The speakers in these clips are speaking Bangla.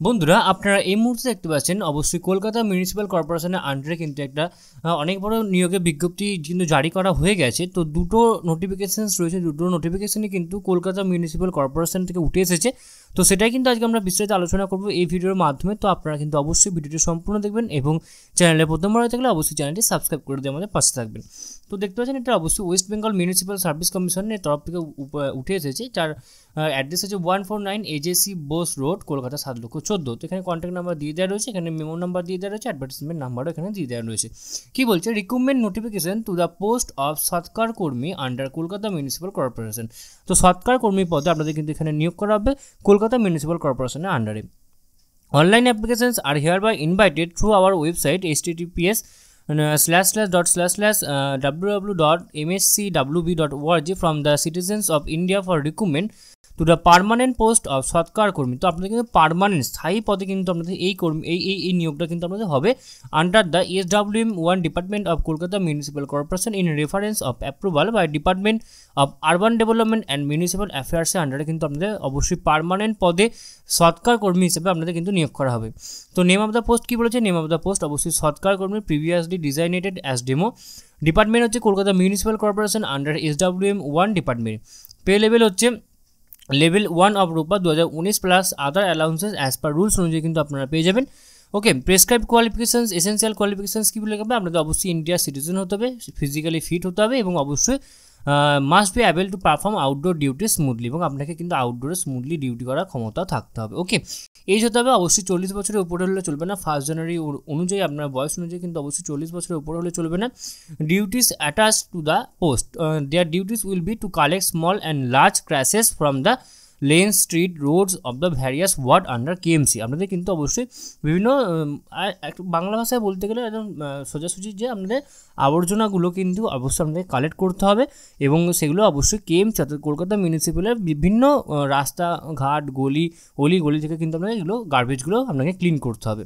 বন্ধুরা, আপনারা এই মুহূর্তে দেখতে পাচ্ছেন, অবশ্যই কলকাতা মিউনিসিপ্যাল কর্পোরেশনের আন্ডারে কিন্তু একটা অনেক বড় নিয়োগের বিজ্ঞপ্তি কিন্তু জারি করা হয়ে গেছে। তো দুটো নোটিফিকেশানস রয়েছে, দুটো নোটিফিকেশানই কিন্তু কলকাতা মিউনিসিপ্যাল কর্পোরেশন থেকে উঠে এসেছে। তো সেটাই কিন্তু আজকে আমরা বিস্তারিত আলোচনা করব এই ভিডিওর মাধ্যমে। তো আপনারা কিন্তু অবশ্যই ভিডিওটি সম্পূর্ণ দেখবেন এবং চ্যানেলে প্রথমবার হয়ে থাকলে অবশ্যই চ্যানেলটি সাবস্ক্রাইব করে দিয়ে আমাদের পাশে থাকবেন। তো দেখতে পাচ্ছেন, এটা অবশ্যই ওয়েস্ট বেঙ্গল মিউনিসিপ্যাল সার্ভিস কমিশনের তরফ থেকে উঠে এসেছে। যার অ্যাড্রেস হচ্ছে one four nine AJC Bose road Kolkata, সাত লক্ষ চোদ্দ তো এখানে কন্ট্যাক্ট নাম্বার দিয়ে দেওয়া রয়েছে এখানে মেমো নাম্বার দিয়ে দেওয়া রয়েছে অ্যাডভার্টাইজমেন্ট নাম্বারও এখানে দিয়ে দেওয়া রয়েছে। কী বলছে? Recruitment notification to the post of সৎকার কর্মী আন্ডার কলকাতা মিউনিসিপ্যাল কর্পোরেশন তো সৎকার কর্মী পদে আপনাদের কিন্তু এখানে নিয়োগ করা হবে কলকাতা মিউনিসিপ্যাল কর্পোরেশনের আন্ডারে online applications are hereby invited through our website S TPS slash slash dot slash slash uh, www.mscwb.org from the citizens of India for recruitment to the permanent post of সৎকার কর্মী তো আপনাদের কিন্তু পারমানেন্ট স্থায়ী পদে কিন্তু আপনাদের এই কর্মী এই এই এই নিয়োগটা কিন্তু আপনাদের হবে under the S W M one department of Kolkata municipal corporation in reference of approval by department of urban development and municipal অ্যাফেয়ার্সের আন্ডারে কিন্তু আপনাদের অবশ্যই পারমানেন্ট পদে সৎকার কর্মী হিসেবে আপনাদের কিন্তু নিয়োগ করা হবে তো নেম অফ দ্য পোস্ট কী বলেছে নেম অফ দ্য পোস্ট অবশ্যই সৎকার কর্মী previously designated as demo department হচ্ছে Kolkata municipal corporation under S W M one department pay level হচ্ছে লেভেল ওয়ান অফ রূপা দু হাজার উনিশ plus other allowances as per rules অনুযায়ী কিন্তু আপনারা পেয়ে যাবেন okay prescribe qualifications essential qualifications কী বলে হবে আপনাদের অবশ্যই ইন্ডিয়ার সিটিজেন হতে হবে ফিজিক্যালি ফিট হতে হবে এবং অবশ্যই must be able to perform outdoor duty smoothly এবং আপনাকে কিন্তু আউটডোরে স্মুথলি ডিউটি করার ক্ষমতা থাকতে হবে ওকে এই হতে হবে অবশ্যই চল্লিশ বছরের উপরে হলে চলবে না ফার্স্ট জানুয়ারি অনুযায়ী আপনার বয়স অনুযায়ী কিন্তু অবশ্যই চল্লিশ বছরের উপরে হলে চলবে না duties attach to the post their duties will be to collect small and large crashes from the lane street roads of the various ward under KMC আপনাদের কিন্তু অবশ্যই বিভিন্ন বাংলা ভাষায় বলতে গেলে একদম সোজাসুজি যে আপনাদের আবর্জনাগুলো কিন্তু অবশ্যই আপনাদের কালেক্ট করতে হবে এবং সেগুলো অবশ্যই কেএমসি অর্থাৎ কলকাতা মিউনিসিপ্যালের বিভিন্ন রাস্তাঘাট, গলি অলি গলি থেকে কিন্তু আপনাদের এগুলো গার্বেজগুলো আপনাকে ক্লিন করতে হবে।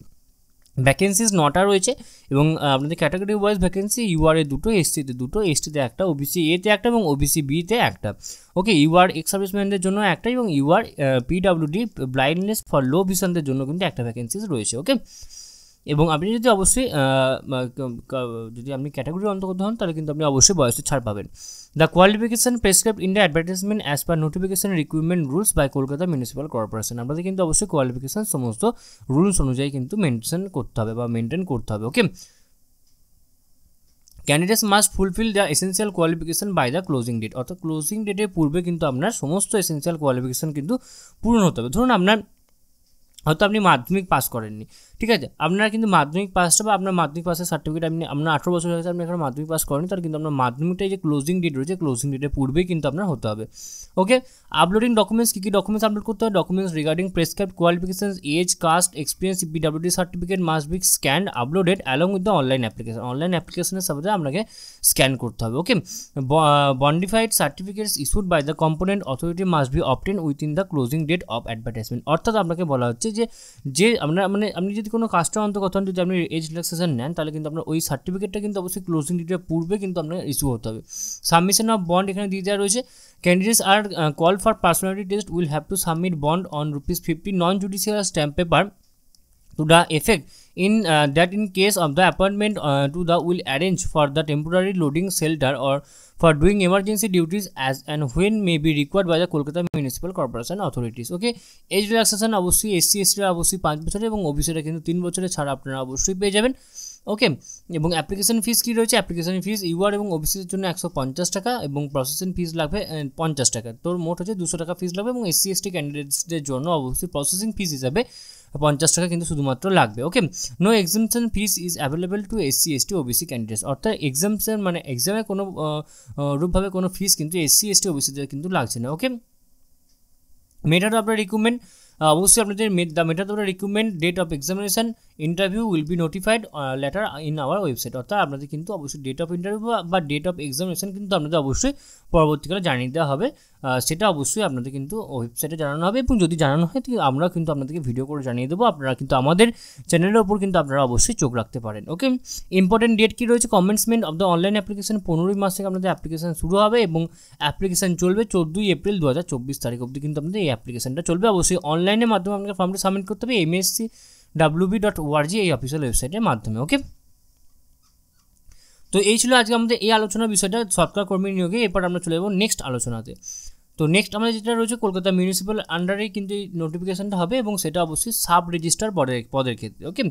ভ্যাকেন্সিস নটা রয়েছে এবং আপনাদের ক্যাটাগরি ওয়াইজ ভ্যাকেন্সি ইউআরএ দুটো এসটিতে দুটো এসটিতে একটা ওবিসি এতে একটা এবং ওবিসি বিতে একটা ওকে ইউআর এক্স সার্ভিসম্যানদের জন্য একটা এবং UR PWD blindness for low ভিশনদের জন্য কিন্তু একটা ভ্যাকেন্সিস রয়েছে ওকে এবং আপনি যদি অবশ্যই যদি আপনি ক্যাটাগরির অন্তর্গত হন, তাহলে কিন্তু আপনি অবশ্যই বয়সে ছাড় পাবেন। The qualification prescribe in the advertisement as per notification recruitment rules by Kolkata municipal corporation আপনাদের কিন্তু অবশ্যই কোয়ালিফিকেশন সমস্ত রুলস অনুযায়ী কিন্তু মেনটেন করতে হবে বা মেনটেন করতে হবে okay candidates must fulfil the essential qualification by the closing date অর্থাৎ ক্লোজিং ডেটের পূর্বে কিন্তু আপনার সমস্ত এসেন্সিয়াল কোয়ালিফিকেশন কিন্তু পূরণ হতে হবে। ধরুন আপনার, হয়তো আপনি মাধ্যমিক পাস করেননি। ঠিক আছে আপনারা কিন্তু মাধ্যমিক পাসটা বা আপনার মাধ্যমিক পাসের সার্টিফিকেট আপনি আপনার আঠেরো বছর হয়েছে আপনি এখন মাধ্যমিক পাস করেন তাহলে কিন্তু আপনার মাধ্যমিকটাই যে ক্লোজিং ডেট রয়েছে ক্লোজিং ডেটের পূর্বেই কিন্তু আপনার হতে হবে ওকে আপলোডিং ডকুমেন্টস কী কী ডকুমেন্টস আপলোড করতে হবে documents regarding prescribe qualification age caste experience PWD certificate must be scanned uploaded along with the online application online অ্যাপ্লিকেশনের সাথে আপনাকে স্ক্যান করতে হবে okay bonafide certificates issued by the competent authority must be obtain within the closing date of advertisement অর্থাৎ আপনাকে বলা হচ্ছে যে যে আপনার মানে আপনি যদি কোনো কাজটা অন্তর্গত প্রথম যদি আপনি এজ রিল্যাক্সেশন নেন তাহলে কিন্তু আপনার ওই সার্টিফিকেটটা কিন্তু অবশ্যই ক্লোজিং ডেটের পূর্বে কিন্তু আপনার ইস্যু হতে হবে সাবমিশন অফ বন্ড এখানে দিয়ে দেওয়া রয়েছে candidates are call for personality test will have to submit bond on rupees fifty non judicial stamp paper to the effect in uh, that in case of the appointment uh, to the will arrange for the temporary loading shelter or for doing emergency duties as and when may be required by the Kolkata Municipal Corporation authorities okay age relaxation অবশ্যই এসসি এসটিরা অবশ্যই পাঁচ বছরের এবং ওবিসিরা কিন্তু তিন বছরের ছাড়া আপনারা অবশ্যই পেয়ে যাবেন ওকে এবং অ্যাপ্লিকেশন ফিস কী রয়েছে অ্যাপ্লিকেশন ফিস ইউআর এবং ওবিসির জন্য একশো পঞ্চাশ টাকা এবং প্রসেসিং ফিস লাগবে পঞ্চাশ টাকা তোর মোট হচ্ছে দুশো টাকা ফিস লাগবে এবং এসসি এসটি ক্যান্ডিডেটসদের জন্য অবশ্যই প্রসেসিং ফিস হিসাবে পঞ্চাশ টাকা কিন্তু শুধুমাত্র লাগবে okay no exemption fees is available to SC ST OBC candidates অর্থাৎ এক্সামশন মানে এক্সামে কোনো রূপভাবে কোনো ফিস কিন্তু এসসি এসটি ওবিসিদের কিন্তু লাগছে না ওকে matter of the recruitment অবশ্যই আপনাদের the matter of the recruitment date of examination interview will be notified later in our website অর্থাৎ আপনাদের কিন্তু অবশ্যই ডেট অফ ইন্টারভিউ বা ডেট অফ এক্সামিনেশন কিন্তু আপনাদের অবশ্যই পরবর্তীকালে জানিয়ে দেওয়া হবে সেটা অবশ্যই আপনাদের কিন্তু ওয়েবসাইটে জানানো হবে এবং যদি জানানো হয় তো আমরা কিন্তু আপনাদেরকে ভিডিও করে জানিয়ে দেবো আপনারা কিন্তু আমাদের চ্যানেলের ওপর কিন্তু আপনারা অবশ্যই চোখ রাখতে পারেন ওকে ইম্পর্টেন্ট ডেট কী রয়েছে commencement of the online application পনেরোই মাস থেকে আপনাদের অ্যাপ্লিকেশন শুরু হবে এবং অ্যাপ্লিকেশন চলবে চোদ্দোই এপ্রিল দু হাজার চব্বিশ তারিখ অবধি কিন্তু আপনাদের এই অ্যাপ্লিকেশনটা চলবে অবশ্যই অনলাইনের মাধ্যমে আপনাকে ফর্মটা সাবমিট করতে হবে এমএসসি ডাব্লিউবি ডট ওআরজি এই অফিসিয়াল ওয়েবসাইটের মাধ্যমে ওকে তো এই ছিল আজকে আমাদের এই আলোচনার বিষয়টা সরকার কর্মী নিয়োগে এরপর আমরা চলে যাবো নেক্সট আলোচনাতে তো নেক্সট আমাদের যেটা রয়েছে কলকাতা মিউনিসিপ্যাল আন্ডারে কিন্তু এই নোটিফিকেশনটা হবে এবং সেটা অবশ্যই সাব রেজিস্টার পদের পদের ক্ষেত্রে ওকে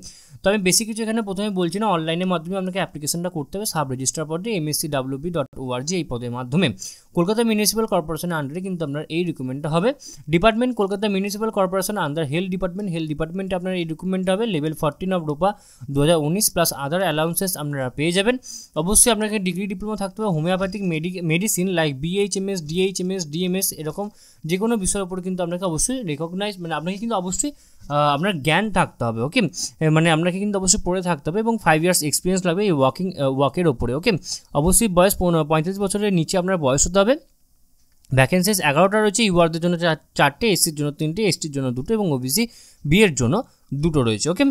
তো আমি বেশি কিছু এখানে প্রথমে বলছি না অনলাইনের মাধ্যমে আপনাকে অ্যাপ্লিকেশনটা করতে হবে সাব রেজিস্টার পদে এমএসসি ডাব্লিউবি ডট ওআরজি এই পদের মাধ্যমে কলকাতা মিউনিসিপ্যাল কর্পোরেশনের আন্ডারে কিন্তু আপনার এই রিক্রুটমেন্টটা হবে department Kolkata municipal corporation under health department health ডিপার্টমেন্টে আপনার এই রিক্রুটমেন্টটা হবে লেভেল ফোরটিন অফ রোপা দু হাজার উনিশ প্লাস আদার অ্যালাউন্সেস আপনারা পেয়ে যাবেন অবশ্যই আপনাকে ডিগ্রি ডিপ্লোমা থাকতে হবে homeopathic medicine like BHMS DHMS DMS এরকম যে কোনো বিষয়ের উপর কিন্তু আপনাকে অবশ্যই রেকগনাইজ মানে আপনাকে কিন্তু অবশ্যই আপনার জ্ঞান থাকতে হবে ওকে মানে আপনাকে কিন্তু অবশ্যই পড়ে থাকতে হবে এবং ফাইভ ইয়ার্স এক্সপিরিয়েন্স লাগবে এই ওয়াকিং ওয়াকের ওপরে ওকে অবশ্যই বয়স পঁয়ত্রিশ বছরের নিচে আপনার বয়স হতে হবে। ভ্যাকেন্সিস এগারোটা রয়েছে ইউআরদের জন্য চারটে এসসির জন্য তিনটে এসটির জন্য দুটো এবং ওবিসি বিয়ের জন্য দুটো রয়েছে ওকে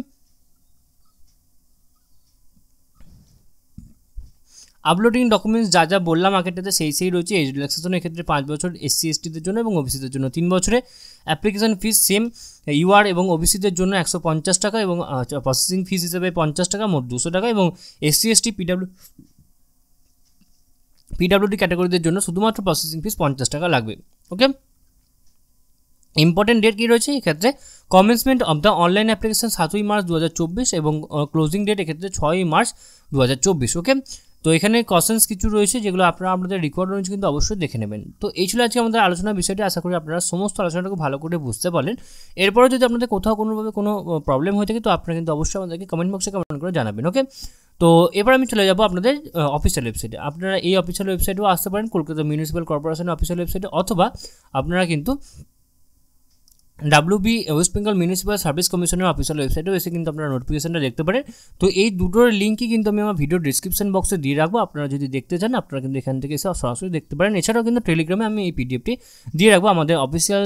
আপলোডিং ডকুমেন্টস যা যা বললাম আগেরটাতে সেই সেই রয়েছে। এজ রিল্যাক্সেশনের ক্ষেত্রে পাঁচ বছর এসসি এসটিদের জন্য এবং ওবিসিদের জন্য তিন বছরে। অ্যাপ্লিকেশন ফিস সেম ইউআর এবং ওবিসিদের জন্য একশো পঞ্চাশ টাকা এবং প্রসেসিং ফিস হিসেবে পঞ্চাশ টাকা, মোট দুশো টাকা এবং এসসি এসটি পিডাব্লিউ পিডাব্লিউডি ক্যাটাগরিদের জন্য শুধুমাত্র প্রসেসিং ফিস পঞ্চাশ টাকা লাগবে। ওকে ইম্পর্টেন্ট ডেট কী রয়েছে? এক্ষেত্রে commencement of the online application সাতই মার্চ দু হাজার চব্বিশ এবং ক্লোজিং ডেট এক্ষেত্রে ছয়ই মার্চ দু হাজার চব্বিশ। ওকে তো এখানে কোশ্চেন্স কিছু রয়েছে যেগুলো আপনারা আপনাদের রেকর্ড রয়েছে কিন্তু অবশ্যই দেখে নেবেন। তো এই ছিল আজকে আমাদের আলোচনার বিষয়টি। আশা করি আপনারা সমস্ত আলোচনাটাকে ভালো করে বুঝতে পারলেন। এরপরে যদি আপনাদের কোথাও কোনোভাবে কোনো প্রবলেম হয়ে থাকে, তো আপনারা কিন্তু অবশ্যই আমাদেরকে কমেন্ট বক্সে কমেন্ট করে জানাবেন ওকে তো এবার আমি চলে যাব আপনাদের অফিসিয়াল ওয়েবসাইটে আপনারা এই অফিসিয়াল ওয়েবসাইটেও আসতে পারেন, কলকাতা মিউনিসিপ্যাল কর্পোরেশনের অফিসিয়াল ওয়েবসাইটে অথবা আপনারা কিন্তু WB west Bengal municipal service কমিশনের অফিসিয়াল ওয়েবসাইটেও এসে কিন্তু আপনারা নোটিফিকেশনটা দেখতে পারেন। তো এই দুটোর লিঙ্কই কিন্তু আমি আমার ভিডিও ডিসক্রিপশন বক্সে দিয়ে রাখব। আপনারা যদি দেখতে চান, আপনারা কিন্তু এখান থেকে এসে সরাসরি দেখতে পারেন। এছাড়াও কিন্তু টেলিগ্রামে আমি এই পিডিএফটি দিয়ে রাখব। আমাদের official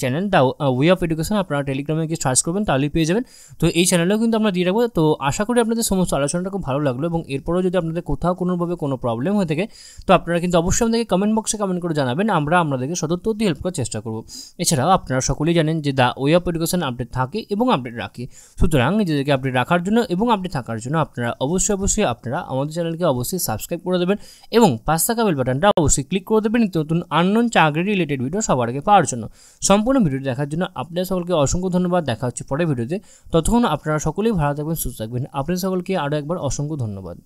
channel the way of education আপনারা টেলিগ্রামে গিয়ে সার্চ করবেন, তাহলেই পেয়ে যাবেন। তো এই চ্যানেলেও কিন্তু আমরা দিয়ে রাখব। তো আশা করি আপনাদের সমস্ত আলোচনাটা খুব ভালো লাগল এবং এরপরেও যদি আপনাদের কোথাও কোনোভাবে কোনো প্রবলেম হয়ে থাকে, তো আপনারা কিন্তু অবশ্যই আমাদেরকে কমেন্ট বক্সে কমেন্ট করে জানাবেন। আমরা আপনাদেরকে দিয়ে হেল্প করার চেষ্টা করব। এছাড়াও আপনারা সকলেই জানেন যে the way of education update থাকে এবং আপডেট রাখে। সুতরাং নিজেদেরকে আপডেট রাখার জন্য এবং আপডেট থাকার জন্য আপনারা অবশ্যই অবশ্যই আপনারা আমাদের চ্যানেলকে অবশ্যই সাবস্ক্রাইব করে দেবেন এবং পাঁচ থাকা বেল বাটনটা অবশ্যই ক্লিক করে দেবেন নিত্য নতুন আননোন চাকরি রিলেটেড ভিডিও সবার আগে পাওয়ার জন্য। সম্পূর্ণ ভিডিওটি দেখার জন্য আপনাদের সকলকে অসংখ্য ধন্যবাদ। দেখা হচ্ছে পরের ভিডিওতে ততক্ষণ আপনারা সকলেই ভালো থাকবেন, সুস্থ থাকবেন। আপনাদের সকলকে আরও একবার অসংখ্য ধন্যবাদ।